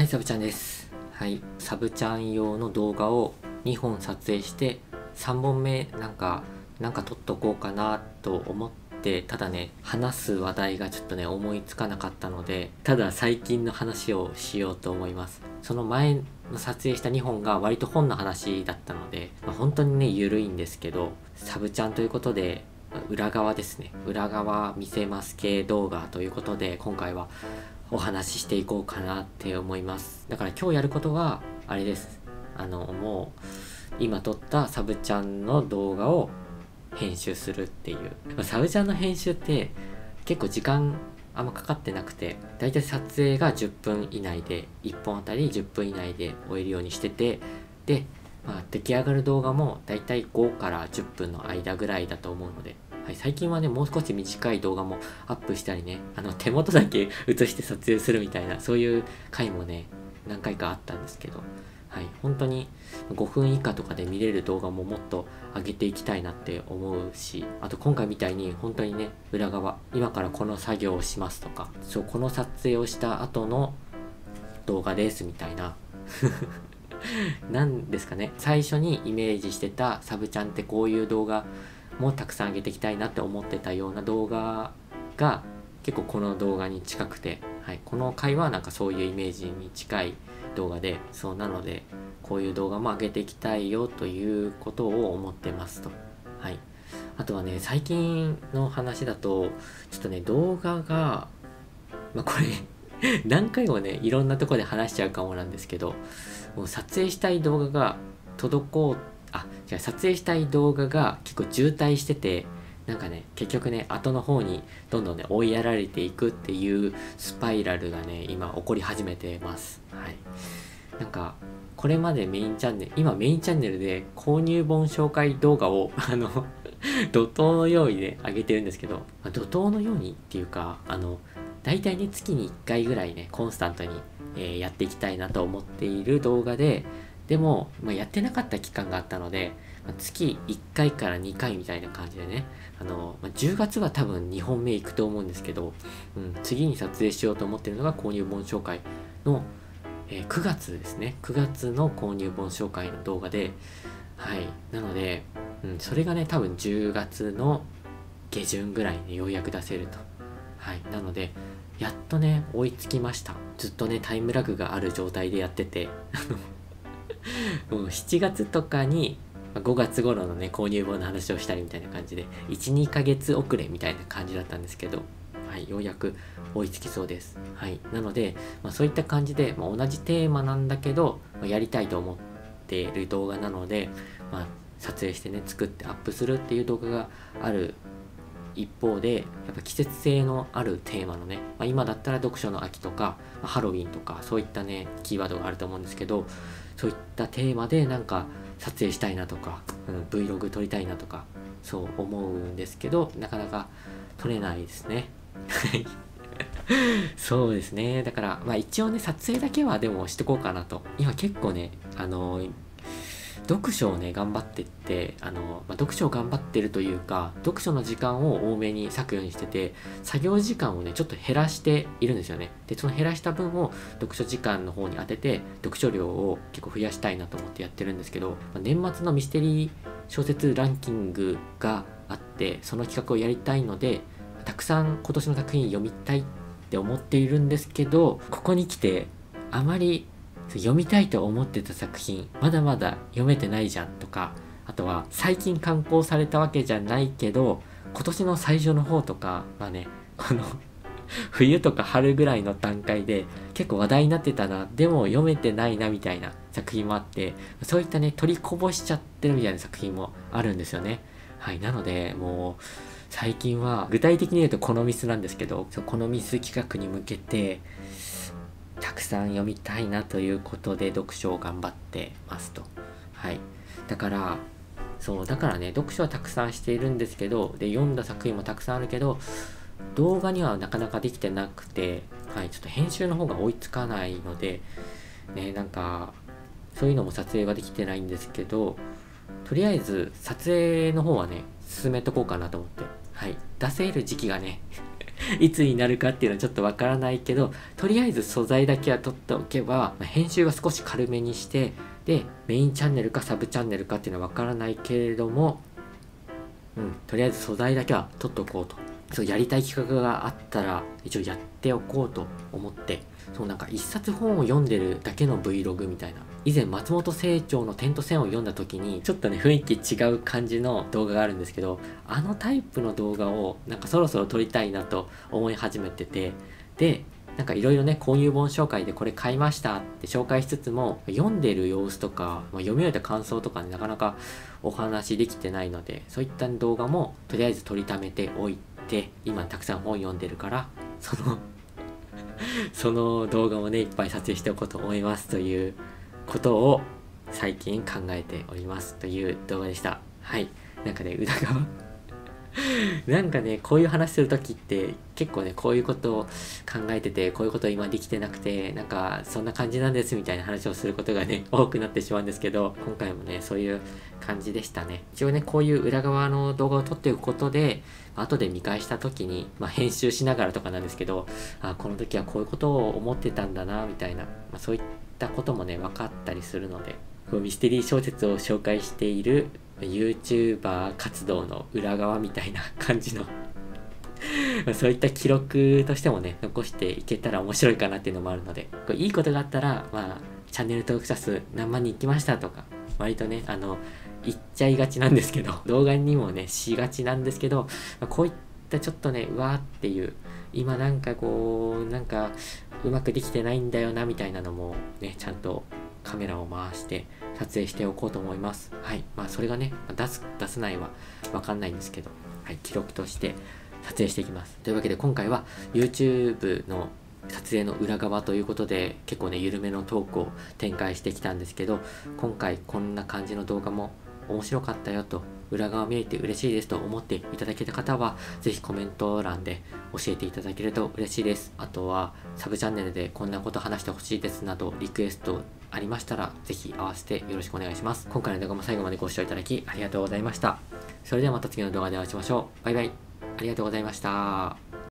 はい、サブちゃんです。はい、サブちゃん用の動画を2本撮影して、3本目なんか、なんか撮っとこうかなと思って、ただね、話す話題がちょっとね、思いつかなかったので、ただ最近の話をしようと思います。その前の撮影した2本が割と本の話だったので、まあ本当にね、ゆるいんですけど、サブちゃんということで、裏側ですね。裏側見せます系動画ということで、今回はお話ししていこうかなって思います。だから今日やることはあれです。あのもう今撮ったサブちゃんの動画を編集するっていう。サブちゃんの編集って結構時間あんまかかってなくてだいたい撮影が10分以内で1本あたり10分以内で終えるようにしててで、まあ、出来上がる動画もだいたい5から10分の間ぐらいだと思うのではい、最近はね、もう少し短い動画もアップしたりね、あの手元だけ映して撮影するみたいな、そういう回もね、何回かあったんですけど、はい、本当に5分以下とかで見れる動画ももっと上げていきたいなって思うし、あと今回みたいに本当にね、裏側、今からこの作業をしますとか、そう、この撮影をした後の動画ですみたいな、なんですかね、最初にイメージしてたサブちゃんってこういう動画もたくさん上げていきたいなって思ってたような動画が結構この動画に近くて、はい、この回はなんかそういうイメージに近い動画でそうなのでこういう動画も上げていきたいよということを思ってますと。はい、あとはね最近の話だとちょっとね動画がまあこれ何回もねいろんなとこで話しちゃうかもなんですけど撮影したい動画が滞あじゃ撮影したい動画が結構渋滞しててなんかね結局ね後の方にどんどんね追いやられていくっていうスパイラルがね今起こり始めてます。はい。なんかこれまでメインチャンネル今メインチャンネルで購入本紹介動画を あの怒涛のようにね上げてるんですけど、まあ、怒涛のようにっていうかあの大体ね月に1回ぐらいねコンスタントに、えやっていきたいなと思っている動画ででも、まあ、やってなかった期間があったので、まあ月1回から2回みたいな感じでねあの、まあ10月は多分2本目行くと思うんですけど、うん、次に撮影しようと思ってるのが購入本紹介の、えー9月ですね。9月の購入本紹介の動画ではい。なので、うん、それがね多分10月の下旬ぐらいにようやく出せると。はい。なのでやっとね追いつきました。ずっとねタイムラグがある状態でやってて。もう7月とかに5月頃のね購入本の話をしたりみたいな感じで12ヶ月遅れみたいな感じだったんですけどはいようやく追いつきそうです。はいなので、まあ、そういった感じで、まあ、同じテーマなんだけど、まあやりたいと思っている動画なので、まあ、撮影してね作ってアップするっていう動画がある一方でやっぱ季節性のあるテーマのね、まあ、今だったら読書の秋とか、まあハロウィンとかそういったねキーワードがあると思うんですけどそういったテーマでなんか撮影したいなとか、うん、Vlog 撮りたいなとかそう思うんですけどなかなか撮れないですね。はい。そうですね。だからまあ一応ね撮影だけはでもしとこうかなと。今結構ねあの読書をね頑張ってってあの、まあ、読書を頑張ってるというか読書の時間を多めに割くようにしてて作業時間をねちょっと減らしているんですよね。でその減らした分を読書時間の方に当てて読書量を結構増やしたいなと思ってやってるんですけど、まあ年末のミステリー小説ランキングがあってその企画をやりたいのでたくさん今年の作品読みたいって思っているんですけどここに来てあまり読みたいと思ってた作品まだまだ読めてないじゃんとかあとは最近刊行されたわけじゃないけど今年の最初の方とかはねこの 冬とか春ぐらいの段階で結構話題になってたなでも読めてないなみたいな作品もあってそういったね取りこぼしちゃってるみたいな作品もあるんですよね。はいなのでもう最近は具体的に言うとこのミスなんですけどこのミス企画に向けてたくさん読みたいなということで読書を頑張ってますと。はい。だからそうだからね読書はたくさんしているんですけどで読んだ作品もたくさんあるけど動画にはなかなかできてなくてはいちょっと編集の方が追いつかないのでねなんかそういうのも撮影はできてないんですけどとりあえず撮影の方はね進めとこうかなと思って。はい。出せる時期がね いつになるかっていうのはちょっとわからないけどとりあえず素材だけは取っておけば、ま、編集は少し軽めにしてでメインチャンネルかサブチャンネルかっていうのはわからないけれどもうんとりあえず素材だけは取っておこうと。そうやりたい企画があったら一応やっておこうと思ってそうなんか一冊本を読んでるだけの Vlog みたいな。以前松本清張の「点と線」を読んだ時にちょっとね雰囲気違う感じの動画があるんですけどあのタイプの動画をなんかそろそろ撮りたいなと思い始めててでなんかいろいろね購入本紹介でこれ買いましたって紹介しつつも読んでる様子とか、まあ、読み終えた感想とかねなかなかお話できてないのでそういった動画もとりあえず撮りためておいて今たくさん本読んでるからその その動画もねいっぱい撮影しておこうと思いますということを最近考えておりますという動画でした。はい。なんかね裏側 なんかねこういう話する時って結構ねこういうことを考えててこういうこと今できてなくてなんかそんな感じなんですみたいな話をすることがね 多くなってしまうんですけど今回もねそういう感じでしたね。一応ねこういう裏側の動画を撮っておくことで後で見返した時に、まあ、編集しながらとかなんですけどあこの時はこういうことを思ってたんだなみたいな、まあ、そういったこともね分かったりするのでミステリー小説を紹介している YouTuber 活動の裏側みたいな感じの そういった記録としてもね残していけたら面白いかなっていうのもあるのでこれいいことがあったらまあチャンネル登録者数何万人いきましたとか割とねあの言っちゃいがちなんですけど 動画にもねしがちなんですけど、まあ、こういったちょっとねうわーっていう今なんかこうなんかうまくできてないんだよなみたいなのもねちゃんとカメラを回して撮影しておこうと思います。はい。まあそれがね、出す、出せないはわかんないんですけど、はい、記録として撮影していきます。というわけで今回は YouTube の撮影の裏側ということで結構ね緩めのトークを展開してきたんですけど今回こんな感じの動画も面白かったよと裏側見えて嬉しいですと思っていただけた方は是非コメント欄で教えていただけると嬉しいです。あとはサブチャンネルでこんなこと話してほしいですなどリクエストありましたら是非合わせてよろしくお願いします。今回の動画も最後までご視聴いただきありがとうございました。それではまた次の動画でお会いしましょう。バイバイ。ありがとうございました。